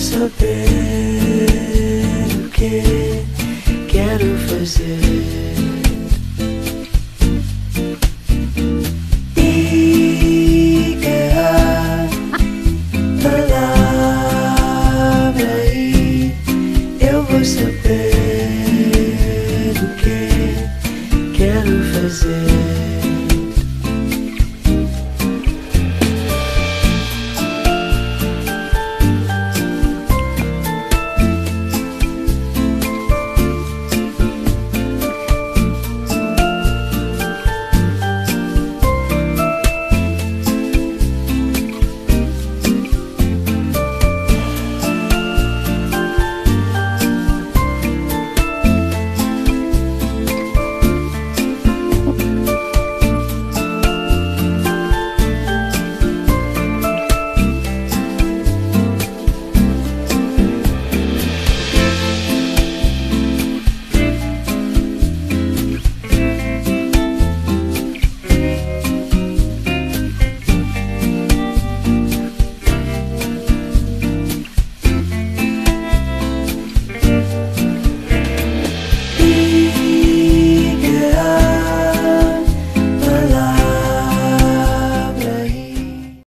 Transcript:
saber o que quero fazer. saber o que quero fazer.